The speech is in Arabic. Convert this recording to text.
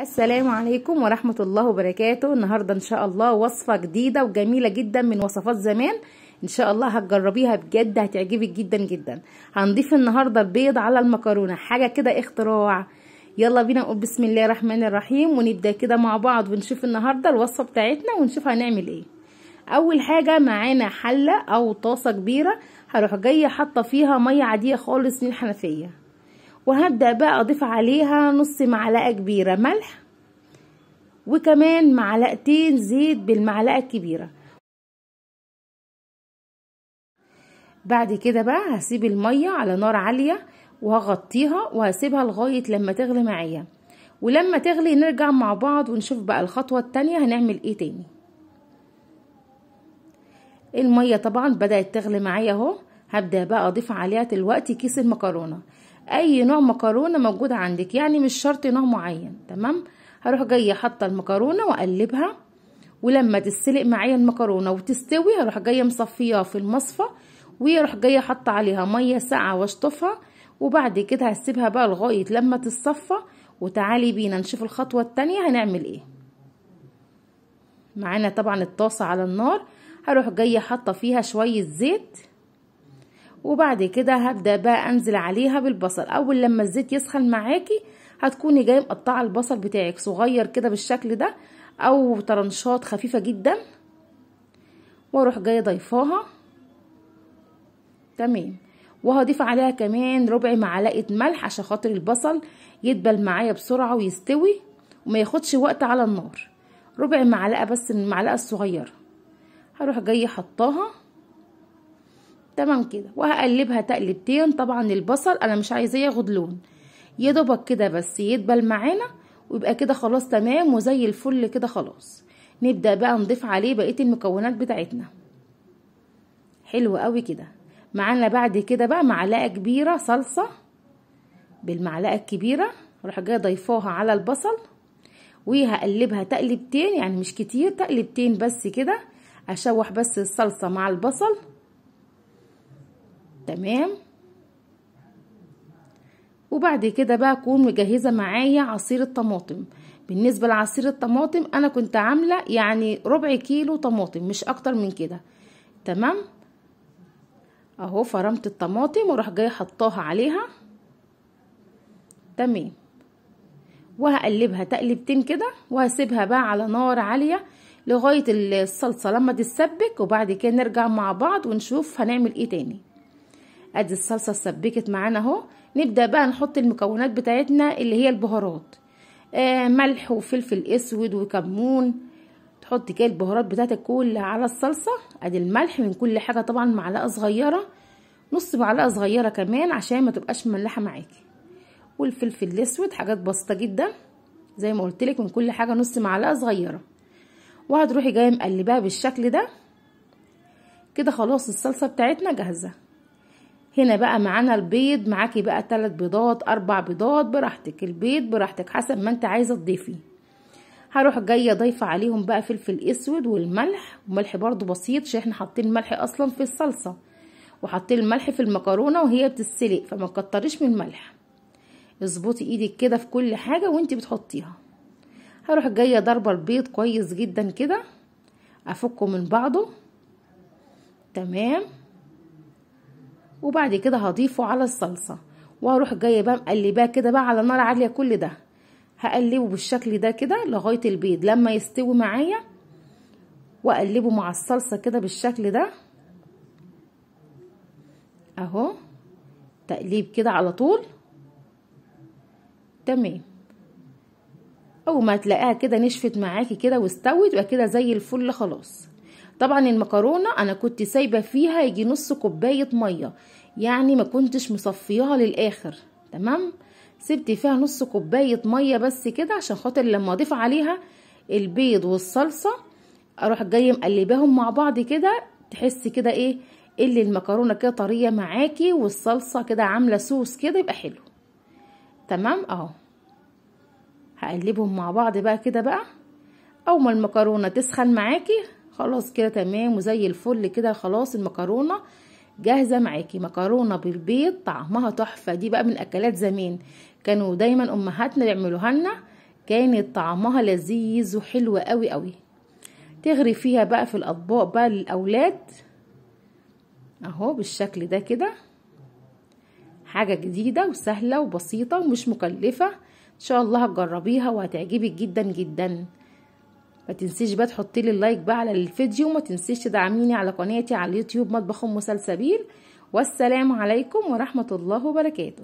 السلام عليكم ورحمة الله وبركاته. النهاردة إن شاء الله وصفة جديدة وجميلة جدا من وصفات زمان. إن شاء الله هتجربيها بجد هتعجبك جدا جدا. هنضيف النهاردة البيض على المكرونة. حاجة كده اختراع. يلا بينا. نقول بسم الله الرحمن الرحيم. ونبدأ كده مع بعض ونشوف النهاردة الوصفة بتاعتنا ونشوف هنعمل إيه. أول حاجة معانا حلة أو طاسة كبيرة. هروح جاية حاطة فيها مية عادية خالص من الحنفية. وهبدأ بقى أضيف عليها نص معلقة كبيرة ملح وكمان معلقتين زيت بالمعلقة الكبيرة. بعد كده بقى هسيب المية على نار عالية وهغطيها وهسيبها لغاية لما تغلي معايا. ولما تغلي نرجع مع بعض ونشوف بقى الخطوة التانية هنعمل إيه تاني. المية طبعا بدأت تغلي معايا أهو. هبدأ بقى أضيف عليها دلوقتي كيس المكرونة. أي نوع مكرونة موجود عندك. يعني مش شرط نوع معين تمام؟ هروح جاية حاطة المكرونة وأقلبها ولما تتسلق معايا المكرونة وتستوي هروح جاية مصفيها في المصفى وأروح جاية حاطة عليها مية ساقعة وأشطفها وبعد كده هسيبها بقى لغاية لما تتصفى. وتعالي بينا نشوف الخطوة التانية هنعمل إيه. معانا طبعا الطاسة على النار. هروح جاية حاطة فيها شوية زيت. وبعد كده هبدأ بقى أنزل عليها بالبصل. أول لما الزيت يسخن معاكي هتكوني جاية مقطعة البصل بتاعك صغير كده بالشكل ده أو طرنشات خفيفة جدا. وأروح جاية ضيفاها تمام. وهضيف عليها كمان ربع معلقة ملح عشان خاطر البصل يدبل معايا بسرعة ويستوي وما ياخدش وقت على النار. ربع معلقة بس من المعلقة الصغيرة. هروح جاية حطاها. تمام كده. وهقلبها تقلبتين طبعا البصل أنا مش عايزاه ياخد لون. يا دوبك كده بس يدبل معانا ويبقى كده خلاص تمام وزي الفل كده خلاص. نبدأ بقى نضيف عليه بقية المكونات بتاعتنا. حلو قوي كده. معانا بعد كده بقى معلقة كبيرة صلصة. بالمعلقة الكبيرة أروح جاية ضيفاها على البصل. وهقلبها تقلبتين يعني مش كتير تقلبتين بس كده. أشوح بس الصلصة مع البصل. تمام؟ وبعد كده بقى اكون مجهزة معايا عصير الطماطم. بالنسبة لعصير الطماطم أنا كنت عاملة يعني ربع كيلو طماطم مش أكتر من كده. تمام؟ أهو فرمت الطماطم وأروح جاية حطاها عليها. تمام. وهقلبها تقلبتين كده وهسيبها بقى على نار عالية لغاية الصلصة لما تتسبك وبعد كده نرجع مع بعض ونشوف هنعمل إيه تاني. أدي الصلصة اتسبكت معانا أهو. نبدأ بقى نحط المكونات بتاعتنا اللي هي البهارات. آه ملح وفلفل أسود وكمون. تحطي كده البهارات بتاعتك كلها على الصلصة. أدي الملح من كل حاجة طبعا معلقة صغيرة. نص معلقة صغيرة كمان عشان ما تبقاش مملحه معاكي. والفلفل الأسود حاجات بسيطة جدا. زي ما قلت لك من كل حاجة نص معلقة صغيرة. وهتروحي جاية مقلباها بالشكل ده. كده خلاص الصلصة بتاعتنا جاهزة. هنا بقى معانا البيض معاكي بقى ثلاث بيضات أربع بيضات براحتك البيض براحتك حسب ما انت عايزة تضيفي. هروح جاية ضايفة عليهم بقى فلفل أسود والملح وملح برضو بسيط عشان إحنا حاطين الملح أصلا في الصلصة. وحاطين الملح في المكرونة وهي بتتسلق فما تكتريش من الملح. اظبطي إيدك كده في كل حاجة وانت بتحطيها. هروح جاية ضربة البيض كويس جدا كده أفكه من بعضه. تمام. وبعد كده هضيفه على الصلصة. وهروح جاية بقى مقلباه كده بقى على نار عالية كل ده. هقلبه بالشكل ده كده لغاية البيض. لما يستوي معايا وأقلبه مع الصلصة كده بالشكل ده. أهو. تقليب كده على طول. تمام. أول ما تلاقيها كده نشفت معاكي كده واستوت يبقى كده زي الفل خلاص. طبعا المكرونة أنا كنت سايبة فيها يجي نص كوباية مية. يعني ما كنتش مصفياها للآخر. تمام؟ سبت فيها نص كوباية مية بس كده عشان خاطر لما أضيف عليها البيض والصلصة أروح جاية مقلباهم مع بعض كده. تحسي كده إيه؟ اللي المكرونة كده طرية معاكي والصلصة كده عاملة صوص كده يبقى حلو. تمام؟ أهو. هقلبهم مع بعض بقى كده بقى. أول ما المكرونة تسخن معاكي خلاص كده تمام وزي الفل كده خلاص المكرونة جاهزة معاكي. مكرونة بالبيض طعمها تحفة. دي بقى من اكلات زمان. كانوا دايما أمهاتنا يعملوها لنا. كانت طعمها لذيذ وحلو قوي قوي. تغري فيها بقى في الأطباق بقى للأولاد. أهو بالشكل ده كده. حاجة جديدة وسهلة وبسيطة ومش مكلفة. إن شاء الله هتجربيها وهتعجبك جدا جدا. ما تنسيش بقى تحطي لي اللايك بقى على الفيديو وما تنسيش تدعميني على قناتي على اليوتيوب مطبخ أم سلسبيل والسلام عليكم ورحمة الله وبركاته.